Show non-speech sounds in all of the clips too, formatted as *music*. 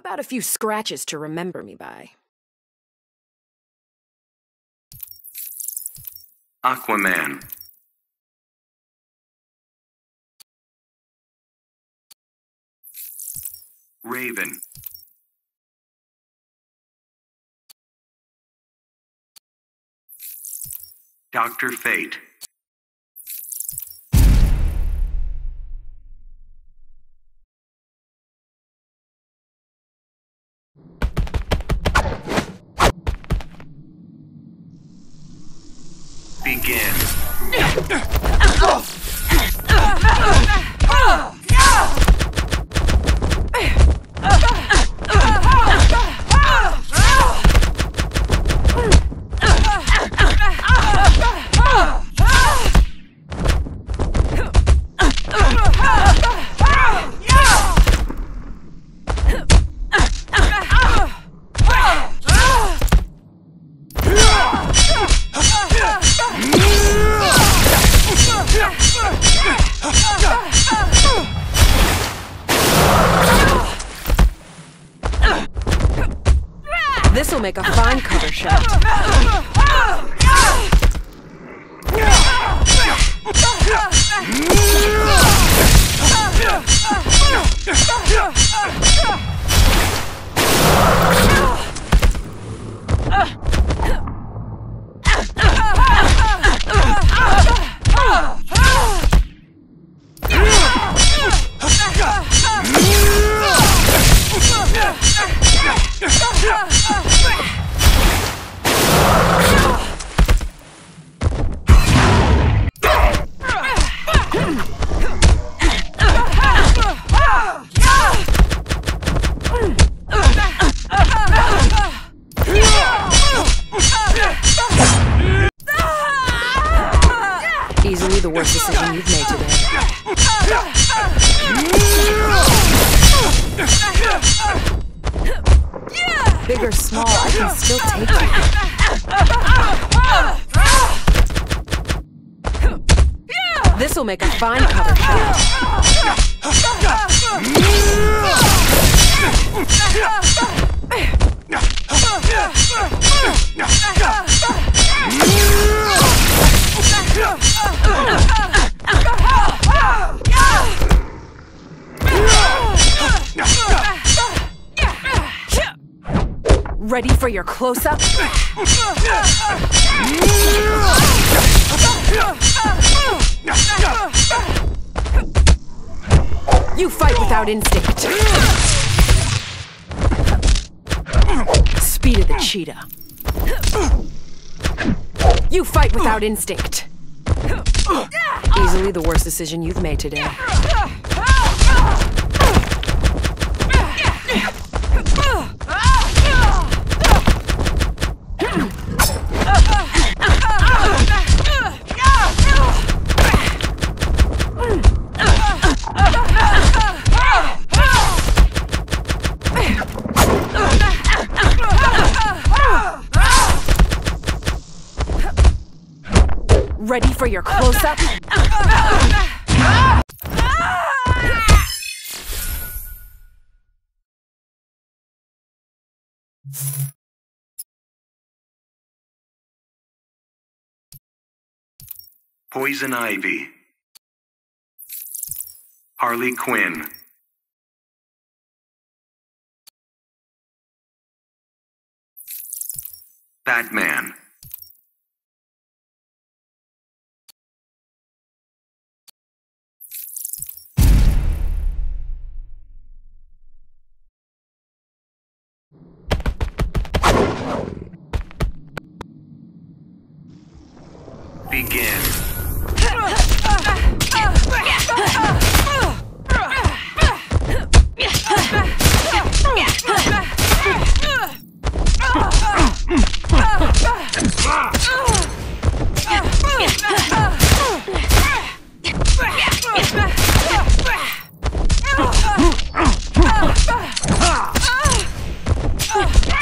about a few scratches to remember me by? Aquaman. Raven. Dr. Fate. Begin. *laughs* make a fine cover shot. The worst decision you've made today. Big or small, I can still take you. This'll make a fine cover shot. Ready for your close-up? You fight without instinct. Speed of the cheetah. You fight without instinct. Easily the worst decision you've made today. Ready for your close-up? Poison Ivy. Harley Quinn. Batman. Begin.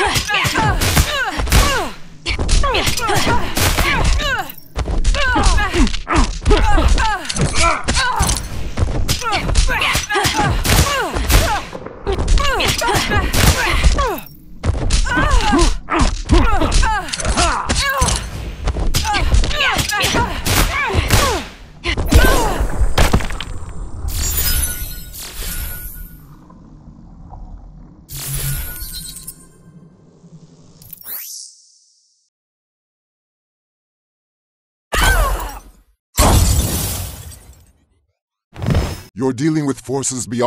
Ah! 面。You're dealing with forces beyond